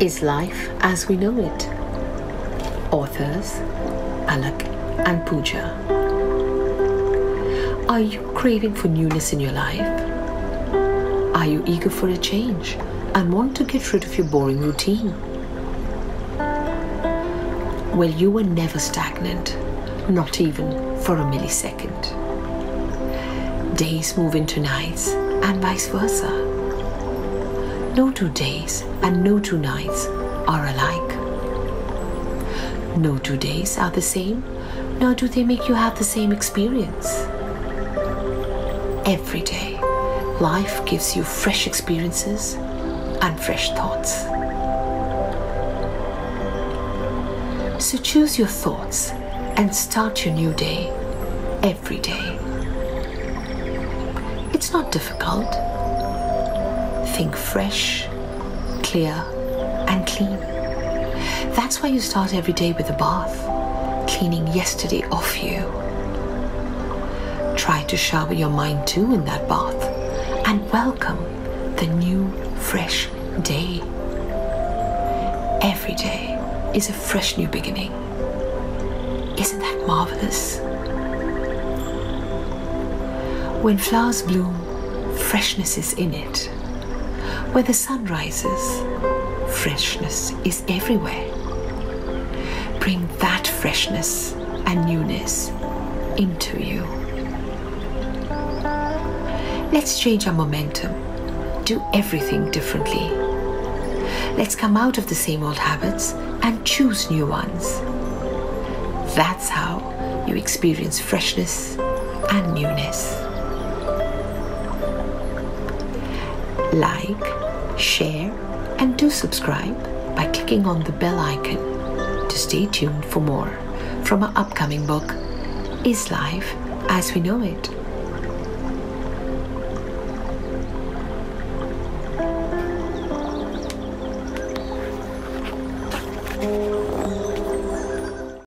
is life as we know it. Authors Palak and Pooja. Are you craving for newness in your life? Are you eager for a change and want to get rid of your boring routine? Well, you were never stagnant, not even for a millisecond. Days move into nights and vice versa. No two days and no two nights are alike. No two days are the same, nor do they make you have the same experience. Every day, life gives you fresh experiences and fresh thoughts. So choose your thoughts and start your new day every day. It's not difficult. Think fresh, clear, and clean. That's why you start every day with a bath, cleaning yesterday off you. Try to shower your mind too in that bath and welcome the new, fresh day. Every day is a fresh new beginning. Isn't that marvelous? When flowers bloom, freshness is in it. When the sun rises, freshness is everywhere. Bring that freshness and newness into you. Let's change our momentum, do everything differently. Let's come out of the same old habits and choose new ones. That's how you experience freshness and newness. like, share, and do subscribe by clicking on the bell icon to stay tuned for more from our upcoming book, Is Life as We Know It?